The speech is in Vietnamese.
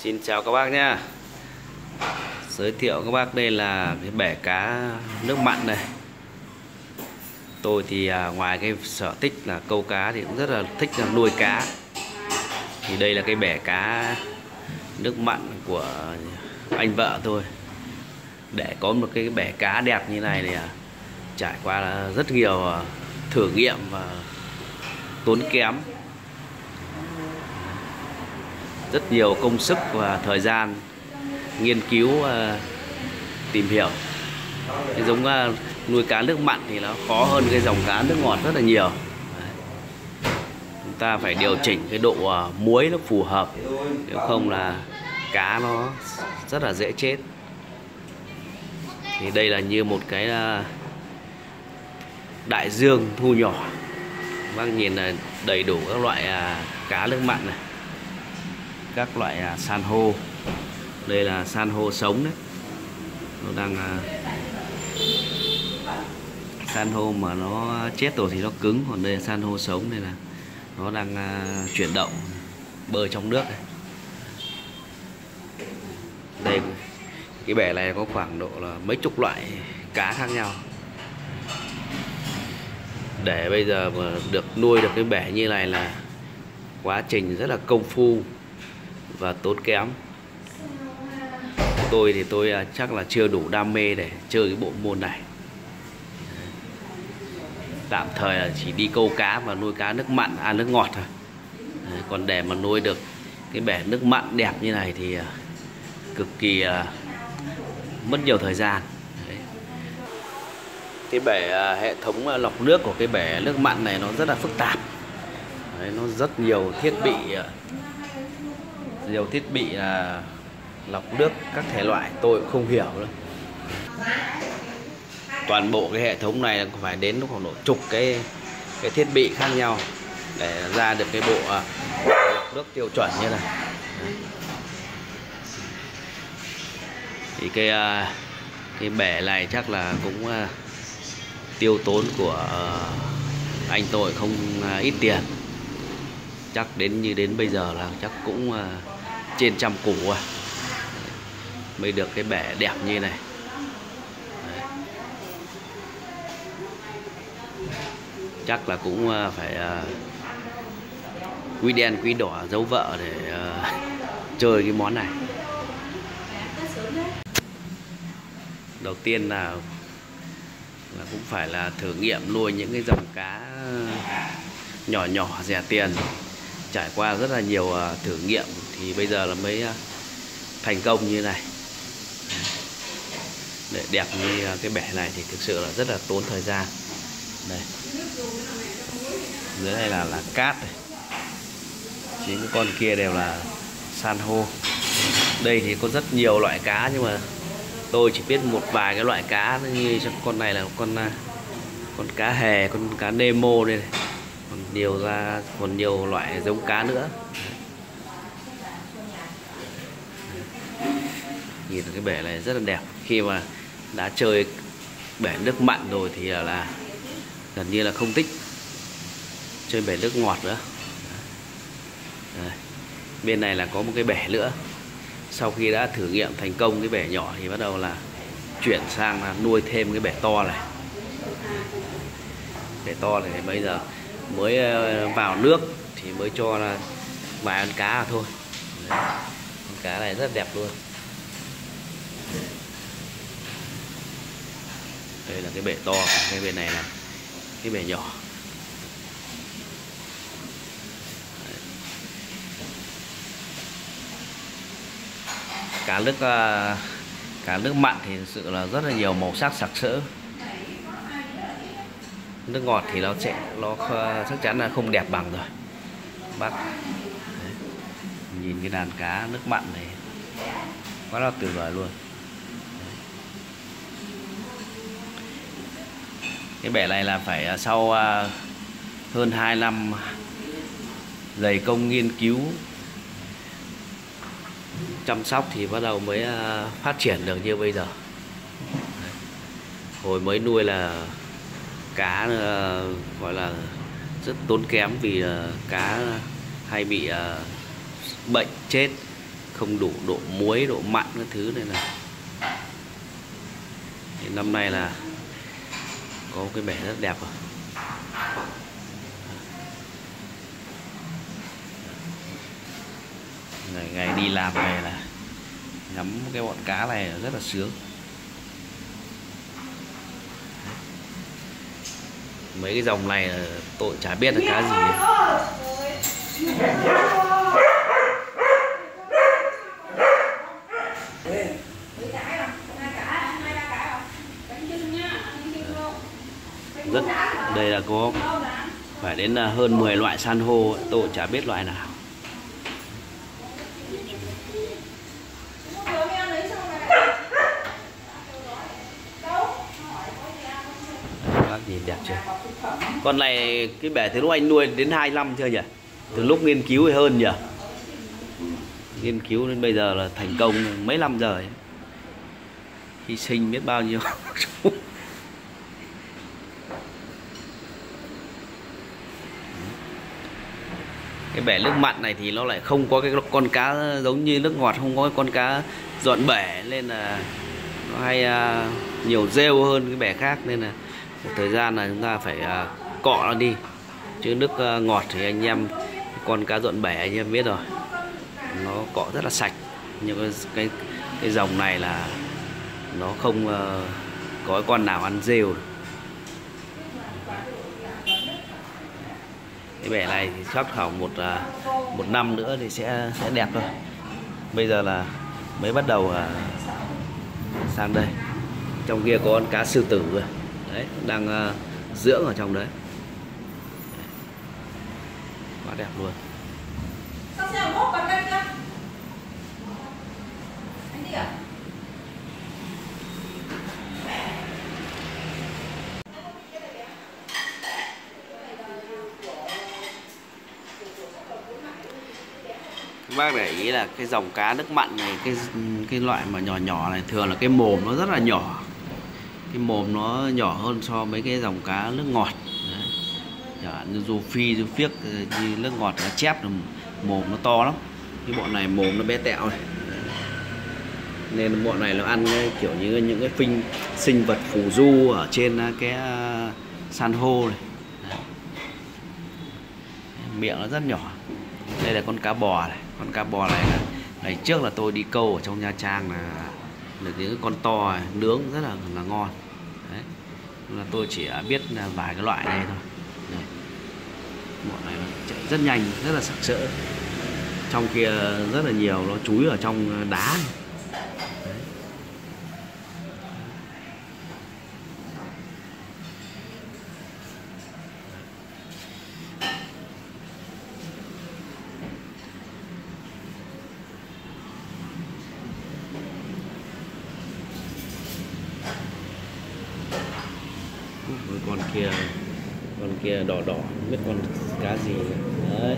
Xin chào các bác nhá Giới thiệu các bác đây là cái bể cá nước mặn này. Tôi thì à, ngoài cái sở thích là câu cá thì cũng rất là thích là nuôi cá. Thì đây là cái bể cá nước mặn của anh vợ tôi. Để có một cái bể cá đẹp như này thì à, trải qua rất nhiều à, thử nghiệm và tốn kém rất nhiều công sức và thời gian nghiên cứu uh, tìm hiểu. Cái giống uh, nuôi cá nước mặn thì nó khó hơn cái dòng cá nước ngọt rất là nhiều. Chúng ta phải điều chỉnh cái độ uh, muối nó phù hợp nếu không là cá nó rất là dễ chết. Thì đây là như một cái uh, đại dương thu nhỏ bác nhìn là đầy đủ các loại uh, cá nước mặn này các loại à, san hô. Đây là san hô sống đấy. Nó đang à, san hô mà nó chết rồi thì nó cứng. Còn đây là san hô sống đây là nó đang à, chuyển động bơi trong nước này. đây cái bể này có khoảng độ là mấy chục loại cá khác nhau. Để bây giờ mà được nuôi được cái bể như này là quá trình rất là công phu và tốn kém. Tôi thì tôi à, chắc là chưa đủ đam mê để chơi cái bộ môn này. Tạm thời là chỉ đi câu cá và nuôi cá nước mặn à nước ngọt thôi. Còn để mà nuôi được cái bể nước mặn đẹp như này thì à, cực kỳ à, mất nhiều thời gian. Cái bể hệ thống lọc nước của cái bể nước mặn này nó rất là phức tạp. Đấy, nó rất nhiều thiết bị nhiều thiết bị là lọc nước, các thể loại, tôi cũng không hiểu nữa. Toàn bộ cái hệ thống này phải đến khoảng độ chục cái cái thiết bị khác nhau để ra được cái bộ à, lọc nước tiêu chuẩn như này. Thì cái à, cái bể này chắc là cũng à, tiêu tốn của anh tôi không ít tiền. Chắc đến như đến bây giờ là chắc cũng trên trăm củ à. Mới được cái bể đẹp như này. Đấy. chắc là cũng ờ, phải ờ, quý đen quý đỏ, giấu vợ để ờ, chơi cái món này. Đầu tiên là là cũng phải là thử nghiệm nuôi những cái dòng cá nhỏ nhỏ rẻ tiền trải qua rất là nhiều à, thử nghiệm thì bây giờ là mới à, thành công như này. Để đẹp như à, cái bể này thì thực sự là rất là tốn thời gian. Đây. Dưới đây là là cát này. Chính cái con kia đều là san hô. Đây thì có rất nhiều loại cá nhưng mà tôi chỉ biết một vài cái loại cá như con này là con con cá hề con cá nemo đây này còn nhiều ra còn nhiều loại giống cá nữa. Nhìn cái bể này rất là đẹp. Khi mà đã chơi bể nước mặn rồi thì là, là gần như là không thích chơi bể nước ngọt nữa. Đây. bên này là có một cái bể nữa. Sau khi đã thử nghiệm thành công cái bể nhỏ thì bắt đầu là chuyển sang là nuôi thêm cái bể to này. Bể to này bây giờ mới ờ, vào nước thì mới cho là vài ăn cá thôi. Đấy. cá này rất đẹp luôn. Đây là cái bể to, cái bể này là cái bể nhỏ. Cá nước ờ, cá nước mặn thì thực sự là rất là nhiều màu sắc sặc sỡ nước ngọt thì nó sẽ, nó chắc chắn là không đẹp bằng rồi. Bác, Đấy. nhìn cái đàn cá nước mặn này, quá là tuyệt vời luôn. Cái bể này là phải à, sau à, hơn 2 năm dày công nghiên cứu, chăm sóc thì bắt đầu mới à, phát triển được như bây giờ. Hồi mới nuôi là cá ờ, gọi là rất tốn kém vì ờ, cá hay bị ờ, bệnh chết, không đủ độ muối, độ mặn các thứ này là thì năm nay là có cái bể rất đẹp rồi. Ngày ngày đi làm về là ngắm cái bọn cá này rất là sướng. Mấy cái dòng này là tôi chả biết là cá gì. Rất, đây là có phải đến là hơn 10 loại san hô tôi chả biết loại nào bác nhìn đẹp chưa? Con này cái bể từ lúc anh nuôi đến 2 năm chưa nhỉ? Từ lúc nghiên cứu thì hơn nhỉ? Nghiên cứu đến bây giờ là thành công mấy năm rồi. Hy sinh biết bao nhiêu. Cái bể nước mặn này thì nó lại không có cái con cá giống như nước ngọt không có cái con cá dọn bể nên là nó hay uh, nhiều rêu hơn cái bể khác nên là một thời gian là chúng ta phải uh, cọ nó đi. Chứ nước uh, ngọt thì anh em con cá dọn bể anh em biết rồi. Nó cọ rất là sạch. Nhưng cái cái, cái dòng này là nó không uh, có cái con nào ăn rêu được. cái bể này thì chắc khoảng một uh, một năm nữa thì sẽ sẽ đẹp thôi. Bây giờ là mới bắt đầu uh, sang đây. Trong kia có con cá sư tử rồi đấy đang uh, dưỡng ở trong đấy. Quá đẹp luôn. Các bác để ý là cái dòng cá nước mặn này cái cái loại mà nhỏ nhỏ này thường là cái mồm nó rất là nhỏ cái mồm nó nhỏ hơn so với cái dòng cá nước ngọt. Đấy. như rô phi rô phiếc như nước ngọt cá chép là mồm nó to lắm. Cái bọn này mồm nó bé tẹo này. Nên bọn này nó ăn cái, kiểu như những cái phinh sinh vật phù du ở trên cái uh, san hô này. Đấy. miệng nó rất nhỏ. Đây là con cá bò này. Con cá bò này là ngày trước là tôi đi câu ở trong nha trang là được những con to này, nướng rất là là ngon là tôi chỉ à, biết là vài cái loại này thôi. Đấy. bọn này chạy rất nhanh, rất là sặc sỡ. Trong kia rất là nhiều, nó chúi ở trong đá con kia con kia đỏ đỏ không biết con cá gì đấy.